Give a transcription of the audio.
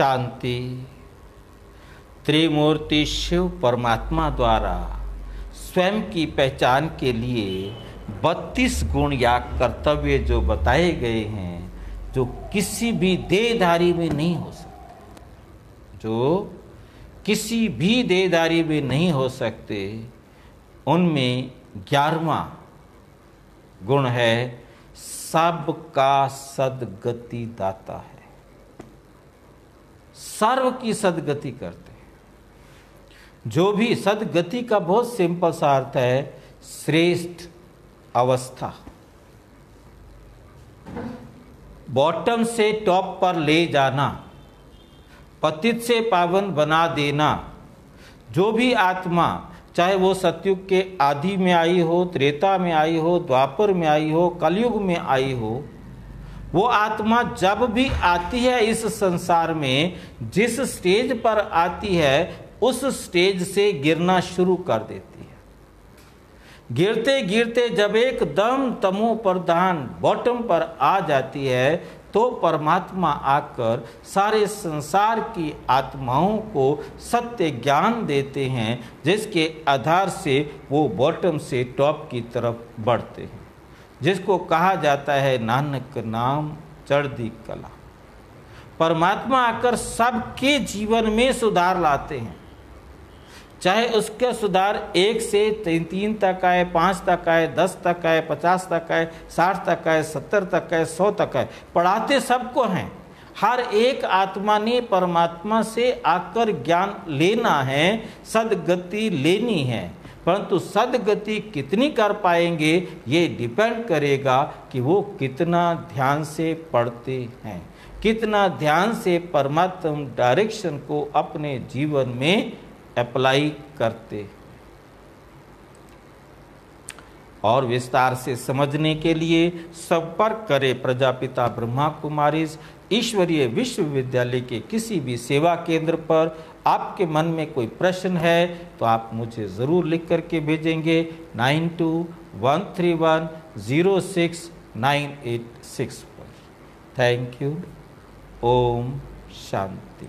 शांति। त्रिमूर्ति शिव परमात्मा द्वारा स्वयं की पहचान के लिए बत्तीस गुण या कर्तव्य जो बताए गए हैं, जो किसी भी देहधारी में नहीं हो सकते। जो किसी भी देहधारी में नहीं हो सकते, उनमें ग्यारहवा गुण है, सबका सदगति दाता है। सर्व की सदगति करते हैं। जो भी सदगति का बहुत सिंपल सा अर्थ है, श्रेष्ठ अवस्था। बॉटम से टॉप पर ले जाना, पतित से पावन बना देना, जो भी आत्मा, चाहे वो सतयुग के आदि में आई हो, त्रेता में आई हो, द्वापर में आई हो, कलयुग में आई हो वो आत्मा जब भी आती है इस संसार में, जिस स्टेज पर आती है, उस स्टेज से गिरना शुरू कर देती है। गिरते गिरते जब एकदम तमो प्रधान बॉटम पर आ जाती है तो परमात्मा आकर सारे संसार की आत्माओं को सत्य ज्ञान देते हैं, जिसके आधार से वो बॉटम से टॉप की तरफ़ बढ़ते हैं। जिसको कहा जाता है, नानक नाम चढ़दी कला। परमात्मा आकर सबके जीवन में सुधार लाते हैं। चाहे उसका सुधार एक से तीन तीन तक आए, पाँच तक आए, दस तक आए, पचास तक आए, साठ तक आए, सत्तर तक आए, सौ तक आए, पढ़ाते सबको हैं। हर एक आत्मा ने परमात्मा से आकर ज्ञान लेना है, सदगति लेनी है। परंतु सदगति कितनी कर पाएँगे, ये डिपेंड करेगा कि वो कितना ध्यान से पढ़ते हैं। कितना ध्यान से परमात्म डायरेक्शन को अपने जीवन में अप्लाई करते और विस्तार से समझने के लिए संपर्क करें प्रजापिता ब्रह्मा कुमारी ईश्वरीय विश्वविद्यालय के किसी भी सेवा केंद्र पर आपके मन में कोई प्रश्न है तो आप मुझे ज़रूर लिख करके भेजेंगे। Nine two one three one zero six nine eight six पर। Thank you. ओम शांति।